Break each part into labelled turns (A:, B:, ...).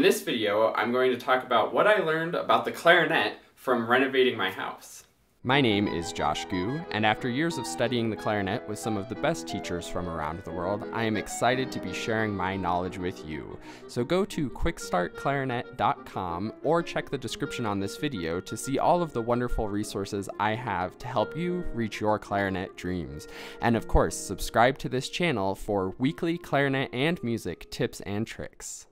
A: in this video, I'm going to talk about what I learned about the clarinet from renovating my house. My name is Josh Gu, and after years of studying the clarinet with some of the best teachers from around the world, I am excited to be sharing my knowledge with you. So go to quickstartclarinet.com or check the description on this video to see all of the wonderful resources I have to help you reach your clarinet dreams. And of course, subscribe to this channel for weekly clarinet and music tips and tricks.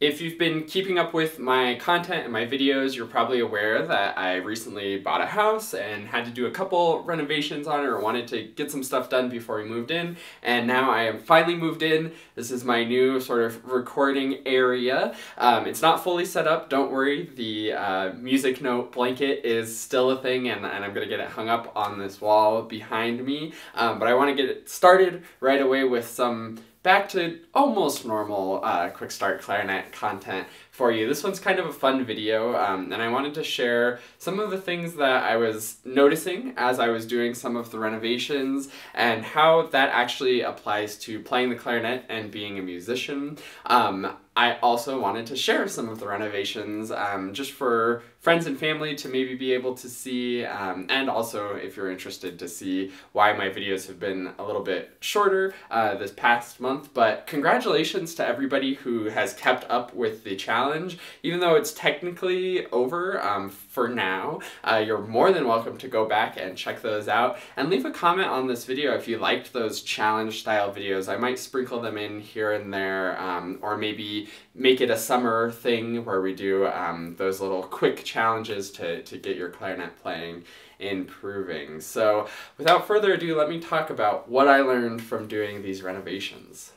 A: If you've been keeping up with my content and my videos, you're probably aware that I recently bought a house and had to do a couple renovations on it or wanted to get some stuff done before we moved in. And now I am finally moved in. This is my new sort of recording area. Um, it's not fully set up, don't worry. The uh, music note blanket is still a thing and, and I'm gonna get it hung up on this wall behind me. Um, but I wanna get it started right away with some back to almost normal uh, quick start clarinet content for you. This one's kind of a fun video um, and I wanted to share some of the things that I was noticing as I was doing some of the renovations and how that actually applies to playing the clarinet and being a musician. Um, I also wanted to share some of the renovations um, just for friends and family to maybe be able to see, um, and also if you're interested to see why my videos have been a little bit shorter uh, this past month. But congratulations to everybody who has kept up with the challenge. Even though it's technically over um, for now, uh, you're more than welcome to go back and check those out. And leave a comment on this video if you liked those challenge style videos. I might sprinkle them in here and there, um, or maybe make it a summer thing where we do um, those little quick challenges to, to get your clarinet playing improving. So without further ado, let me talk about what I learned from doing these renovations.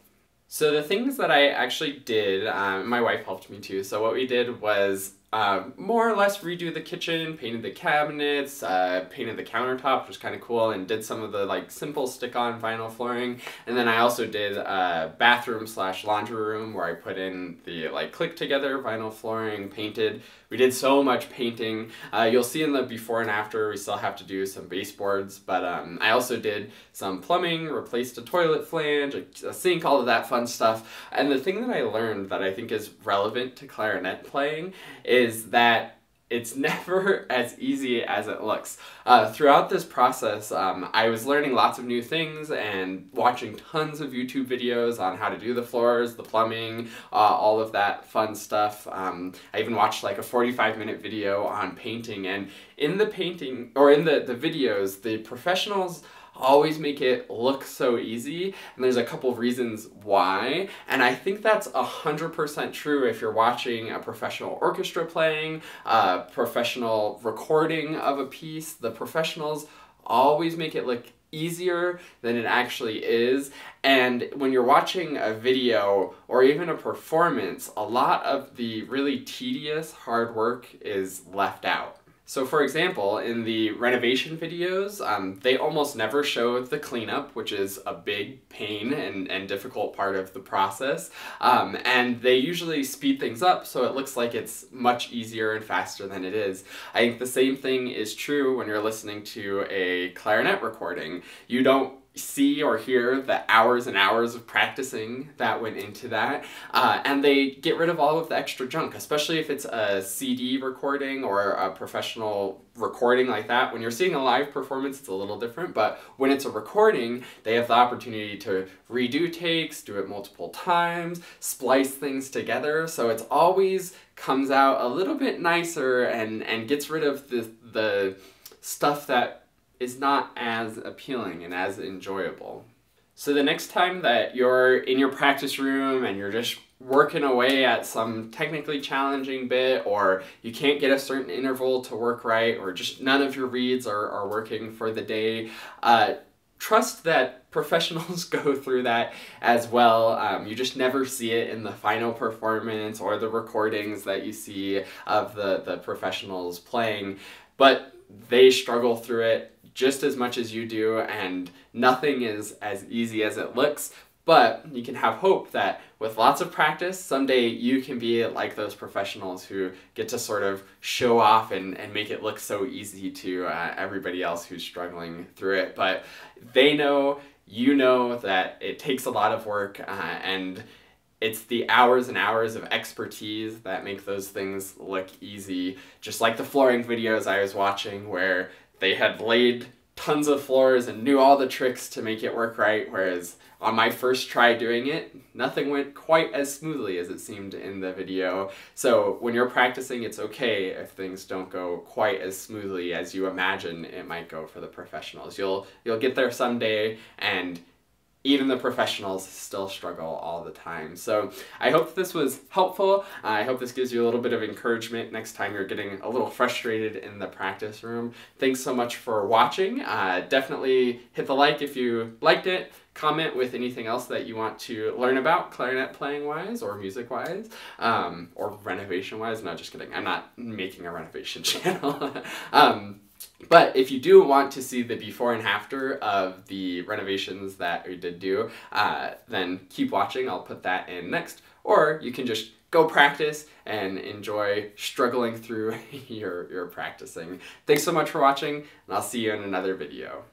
A: So the things that I actually did, um, my wife helped me too, so what we did was uh, more or less redo the kitchen, painted the cabinets, uh, painted the countertop, which was kind of cool, and did some of the like simple stick-on vinyl flooring. And then I also did a bathroom slash laundry room where I put in the like click together vinyl flooring, painted. We did so much painting. Uh, you'll see in the before and after we still have to do some baseboards, but um, I also did some plumbing, replaced a toilet flange, a, a sink, all of that fun stuff. And the thing that I learned that I think is relevant to clarinet playing is is that it's never as easy as it looks. Uh, throughout this process, um, I was learning lots of new things and watching tons of YouTube videos on how to do the floors, the plumbing, uh, all of that fun stuff. Um, I even watched like a 45 minute video on painting and in the painting, or in the, the videos, the professionals always make it look so easy and there's a couple of reasons why. And I think that's a hundred percent true if you're watching a professional orchestra playing a professional recording of a piece. The professionals always make it look easier than it actually is. And when you're watching a video or even a performance a lot of the really tedious hard work is left out so for example, in the renovation videos, um, they almost never show the cleanup, which is a big pain and, and difficult part of the process. Um, and they usually speed things up so it looks like it's much easier and faster than it is. I think the same thing is true when you're listening to a clarinet recording. You don't see or hear the hours and hours of practicing that went into that. Uh, and they get rid of all of the extra junk, especially if it's a CD recording or a professional recording like that. When you're seeing a live performance, it's a little different, but when it's a recording, they have the opportunity to redo takes, do it multiple times, splice things together. So it's always comes out a little bit nicer and, and gets rid of the, the stuff that is not as appealing and as enjoyable. So the next time that you're in your practice room and you're just working away at some technically challenging bit or you can't get a certain interval to work right or just none of your reeds are, are working for the day, uh, trust that professionals go through that as well. Um, you just never see it in the final performance or the recordings that you see of the, the professionals playing, but they struggle through it just as much as you do, and nothing is as easy as it looks. But you can have hope that with lots of practice, someday you can be like those professionals who get to sort of show off and, and make it look so easy to uh, everybody else who's struggling through it. But they know you know that it takes a lot of work uh, and it's the hours and hours of expertise that make those things look easy. Just like the flooring videos I was watching where they had laid tons of floors and knew all the tricks to make it work right, whereas on my first try doing it, nothing went quite as smoothly as it seemed in the video. So when you're practicing, it's okay if things don't go quite as smoothly as you imagine it might go for the professionals. You'll you'll get there someday and even the professionals still struggle all the time. So I hope this was helpful. I hope this gives you a little bit of encouragement next time you're getting a little frustrated in the practice room. Thanks so much for watching. Uh, definitely hit the like if you liked it. Comment with anything else that you want to learn about clarinet playing wise or music wise um, or renovation wise. No, just kidding. I'm not making a renovation channel. um, but if you do want to see the before and after of the renovations that we did do, uh, then keep watching. I'll put that in next. Or you can just go practice and enjoy struggling through your, your practicing. Thanks so much for watching, and I'll see you in another video.